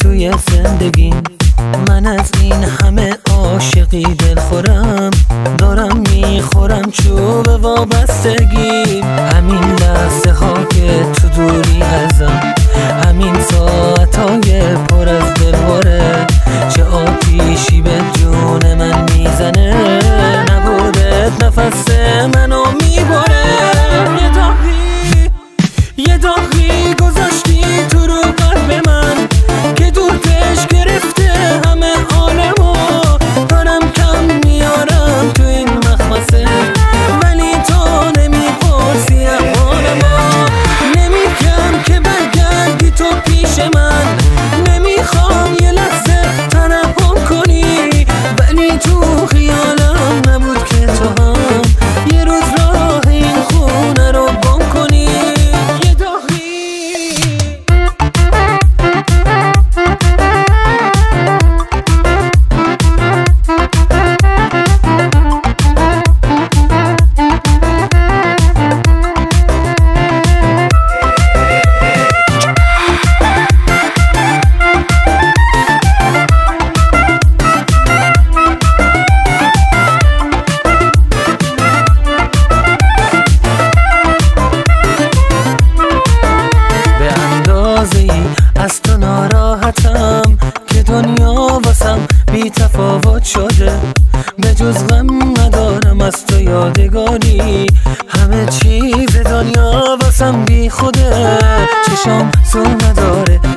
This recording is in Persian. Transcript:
توی زندگیم من از این همه عاشقی دل خورم دارم می‌خورم چوب وابستگی. همین لحظه ها که تو دوری ازم. همین ساعت های پر از دلوره چه آتیشی به جون من می‌زنه. نبودت نفس منو می‌بره. یه داغی یه داغی شده به جز غم ندارم از تو یادگاری. همه چیز دنیا واسم بی خوده. چشام سو نداره.